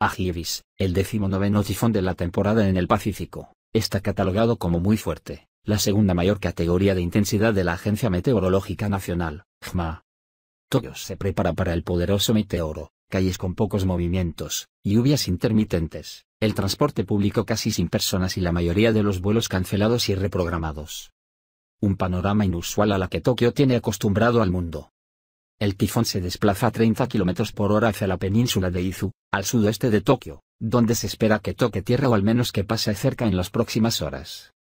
Agivis, el decimonoveno tifón de la temporada en el Pacífico, está catalogado como muy fuerte, la segunda mayor categoría de intensidad de la Agencia Meteorológica Nacional, GMA. Tokio se prepara para el poderoso meteoro, calles con pocos movimientos, lluvias intermitentes, el transporte público casi sin personas y la mayoría de los vuelos cancelados y reprogramados. Un panorama inusual a la que Tokio tiene acostumbrado al mundo. El tifón se desplaza a 30 km por hora hacia la península de Izu, al sudoeste de Tokio, donde se espera que toque tierra o al menos que pase cerca en las próximas horas.